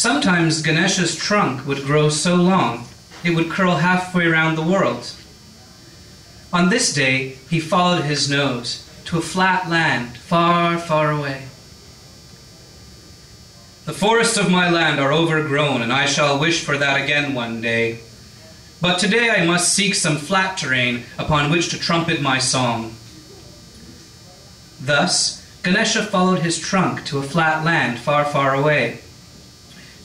Sometimes Ganesha's trunk would grow so long it would curl halfway around the world. On this day, he followed his nose to a flat land far, far away. The forests of my land are overgrown, and I shall wish for that again one day. But today I must seek some flat terrain upon which to trumpet my song. Thus, Ganesha followed his trunk to a flat land far, far away.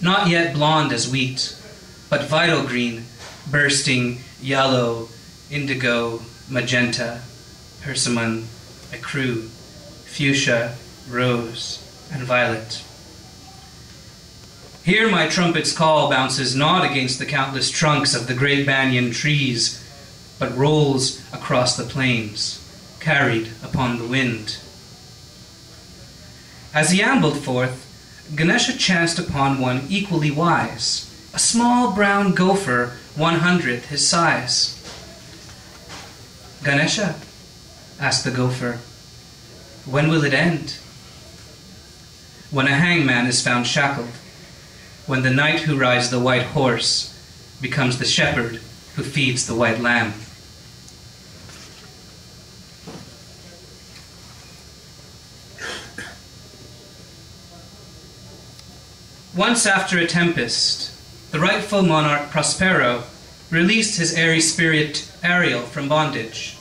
Not yet blonde as wheat, but vital green, bursting yellow, indigo, magenta, persimmon, ecru, fuchsia, rose, and violet. Here my trumpet's call bounces not against the countless trunks of the great banyan trees, but rolls across the plains, carried upon the wind. As he ambled forth, Ganesha chanced upon one equally wise, a small brown gopher, one hundredth his size. Ganesha, asked the gopher, when will it end? When a hangman is found shackled, when the knight who rides the white horse becomes the shepherd who feeds the white lamb. Once after a tempest, the rightful monarch Prospero released his airy spirit Ariel from bondage.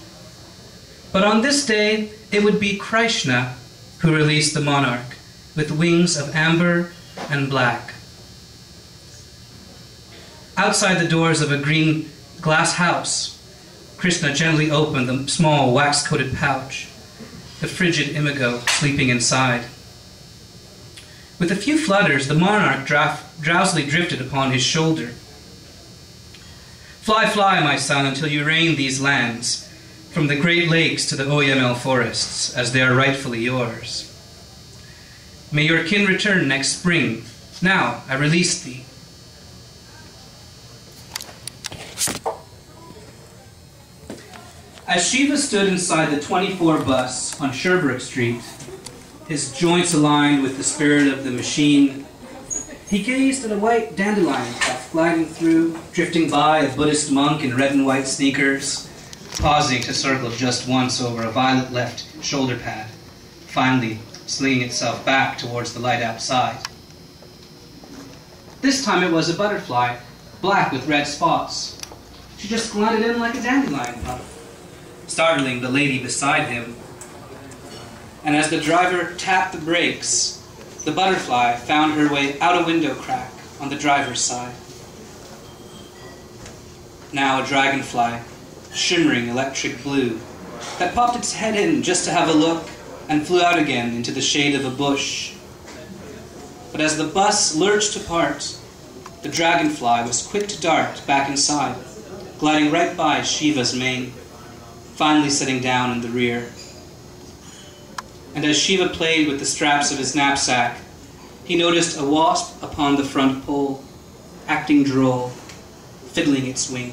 But on this day, it would be Krishna who released the monarch with wings of amber and black. Outside the doors of a green glass house, Krishna gently opened the small wax coated pouch, the frigid imago sleeping inside. With a few flutters, the monarch drowsily drifted upon his shoulder. Fly, fly, my son, until you reign these lands, from the great lakes to the Oyamel forests, as they are rightfully yours. May your kin return next spring. Now I release thee. As Shiva stood inside the 24 bus on Sherbrooke Street, his joints aligned with the spirit of the machine, he gazed at a white dandelion path gliding through, drifting by a Buddhist monk in red and white sneakers, pausing to circle just once over a violet left shoulder pad, finally slinging itself back towards the light outside. This time it was a butterfly, black with red spots. She just glided in like a dandelion puff startling the lady beside him. And as the driver tapped the brakes, the butterfly found her way out a window crack on the driver's side. Now a dragonfly, shimmering electric blue, that popped its head in just to have a look and flew out again into the shade of a bush. But as the bus lurched apart, the dragonfly was quick to dart back inside, gliding right by Shiva's mane finally sitting down in the rear. And as Shiva played with the straps of his knapsack, he noticed a wasp upon the front pole, acting droll, fiddling its wing.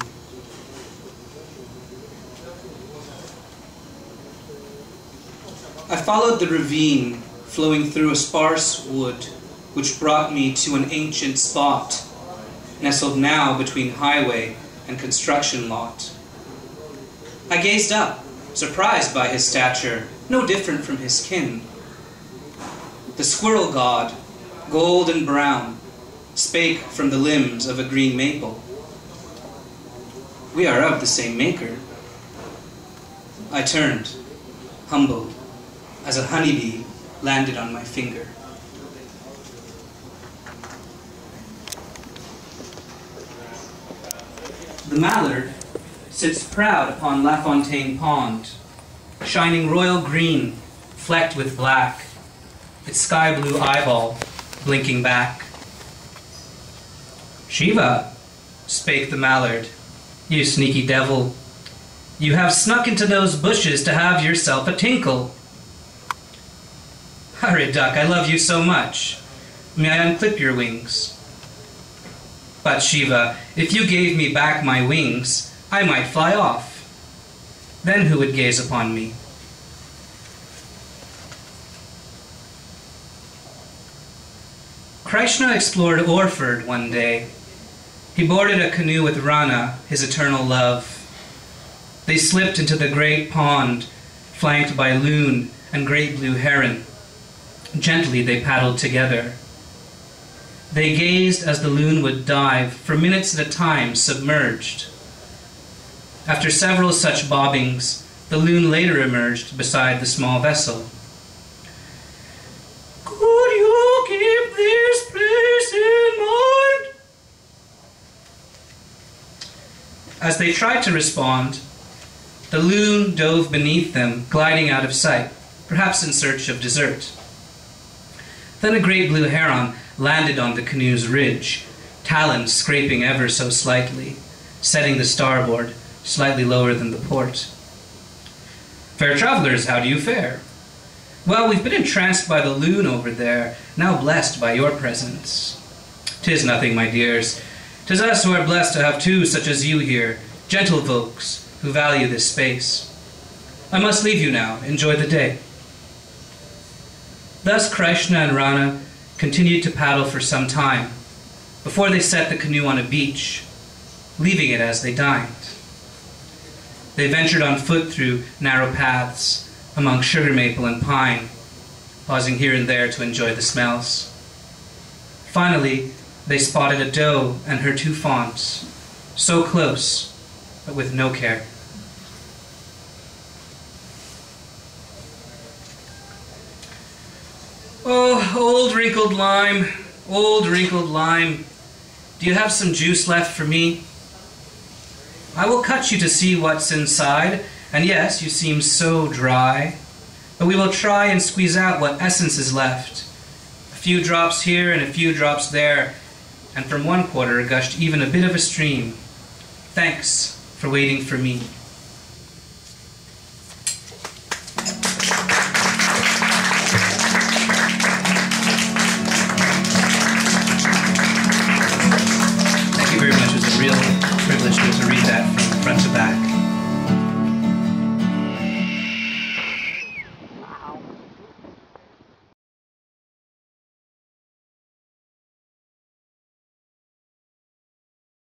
I followed the ravine flowing through a sparse wood, which brought me to an ancient spot, nestled now between highway and construction lot. I gazed up, surprised by his stature, no different from his kin. The squirrel god, gold and brown, spake from the limbs of a green maple. We are of the same maker. I turned, humbled, as a honeybee landed on my finger. The mallard sits proud upon Lafontaine Pond, shining royal green, flecked with black, its sky blue eyeball blinking back. Shiva, spake the mallard, you sneaky devil, you have snuck into those bushes to have yourself a tinkle. Hurry, duck, I love you so much. May I unclip your wings? But Shiva, if you gave me back my wings, I might fly off. Then who would gaze upon me? Krishna explored Orford one day. He boarded a canoe with Rana, his eternal love. They slipped into the great pond, flanked by loon and great blue heron. Gently they paddled together. They gazed as the loon would dive, for minutes at a time, submerged. After several such bobbings, the loon later emerged beside the small vessel. Could you keep this place in mind? As they tried to respond, the loon dove beneath them, gliding out of sight, perhaps in search of dessert. Then a great blue heron landed on the canoe's ridge, talons scraping ever so slightly, setting the starboard slightly lower than the port. Fair travelers, how do you fare? Well, we've been entranced by the loon over there, now blessed by your presence. Tis nothing, my dears. Tis us who are blessed to have two such as you here, gentle folks who value this space. I must leave you now. Enjoy the day. Thus Krishna and Rana continued to paddle for some time before they set the canoe on a beach, leaving it as they dined. They ventured on foot through narrow paths among sugar maple and pine, pausing here and there to enjoy the smells. Finally, they spotted a doe and her two fawns, so close, but with no care. Oh, old wrinkled lime, old wrinkled lime, do you have some juice left for me? I will cut you to see what's inside, and yes, you seem so dry, but we will try and squeeze out what essence is left. A few drops here and a few drops there, and from one quarter gushed even a bit of a stream. Thanks for waiting for me. Real privilege to read that from front to back.